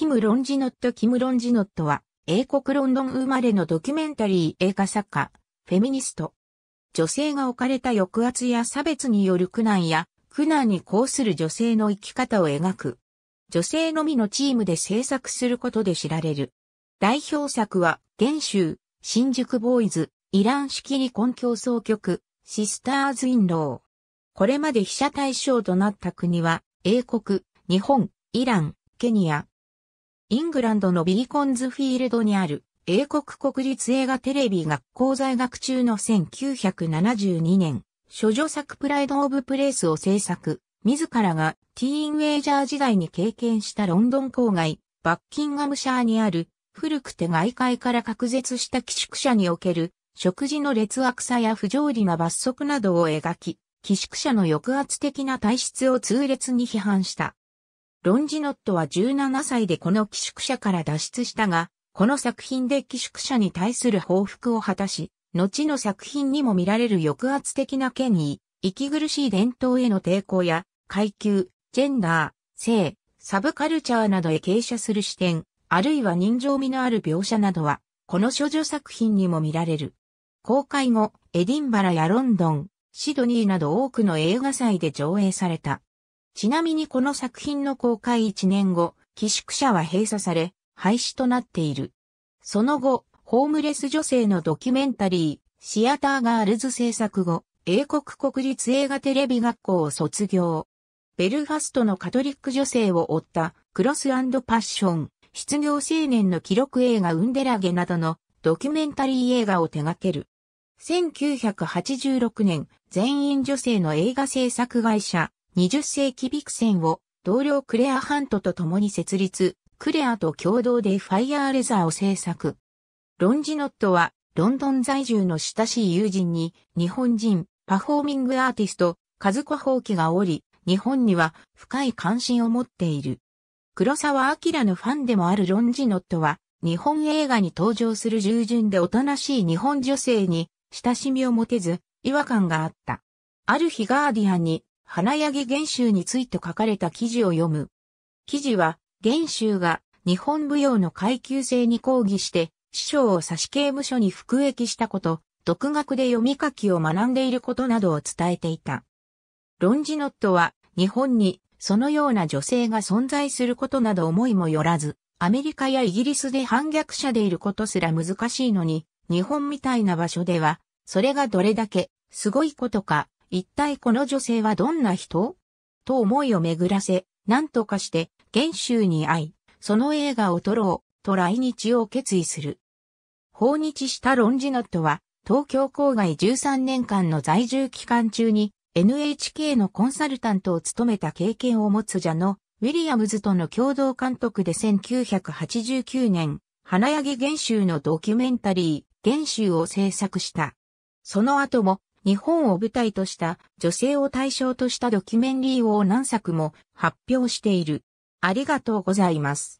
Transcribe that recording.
キム・ロンジノット・キム・ロンジノットは、英国ロンドン生まれのドキュメンタリー映画作家、フェミニスト。女性が置かれた抑圧や差別による苦難や、苦難に抗する女性の生き方を描く。女性のみのチームで制作することで知られる。代表作は、原州、新宿ボーイズ、イラン式離婚競争曲、シスターズ・インロー。これまで被写対象となった国は、英国、日本、イラン、ケニア。イングランドのビーコンズフィールドにある英国国立映画テレビ学校在学中の1972年、処女作プライド・オブ・プレイスを制作、自らがティーンウェイジャー時代に経験したロンドン郊外、バッキンガムシャーにある古くて外界から隔絶した寄宿舎における食事の劣悪さや不条理な罰則などを描き、寄宿舎の抑圧的な体質を痛烈に批判した。ロンジノットは17歳でこの寄宿舎から脱出したが、この作品で寄宿舎に対する報復を果たし、後の作品にも見られる抑圧的な権威、息苦しい伝統への抵抗や、階級、ジェンダー、性、サブカルチャーなどへ傾斜する視点、あるいは人情味のある描写などは、この処女作品にも見られる。公開後、エディンバラやロンドン、シドニーなど多くの映画祭で上映された。ちなみにこの作品の公開1年後、寄宿舎は閉鎖され、廃止となっている。その後、ホームレス女性のドキュメンタリー、シアターガールズ制作後、英国国立映画テレビ学校を卒業。ベルファストのカトリック女性を追ったクロスパッション、失業青年の記録映画ウンデラゲなどのドキュメンタリー映画を手掛ける。1986年、全員女性の映画制作会社、20世紀ビクセンを同僚クレア・ハントと共に設立、クレアと共同でファイヤーレザーを制作。ロンジノットはロンドン在住の親しい友人に日本人パフォーミングアーティスト、カズコホウキがおり、日本には深い関心を持っている。黒沢明のファンでもあるロンジノットは、日本映画に登場する従順でおとなしい日本女性に親しみを持てず、違和感があった。ある日ガーディアンに花柳玄州について書かれた記事を読む。記事は、玄州が日本舞踊の階級制に抗議して、師匠を差し刑務所に服役したこと、独学で読み書きを学んでいることなどを伝えていた。ロンジノットは、日本にそのような女性が存在することなど思いもよらず、アメリカやイギリスで反逆者でいることすら難しいのに、日本みたいな場所では、それがどれだけすごいことか一体この女性はどんな人？と思いを巡らせ、何とかして、原州に会い、その映画を撮ろう、と来日を決意する。訪日したロンジノットは、東京郊外13年間の在住期間中に NHK のコンサルタントを務めた経験を持つジャノ、ウィリアムズとの共同監督で1989年、花柳原州のドキュメンタリー、原州を制作した。その後も日本を舞台とした女性を対象としたドキュメンリーを何作も発表している。ありがとうございます。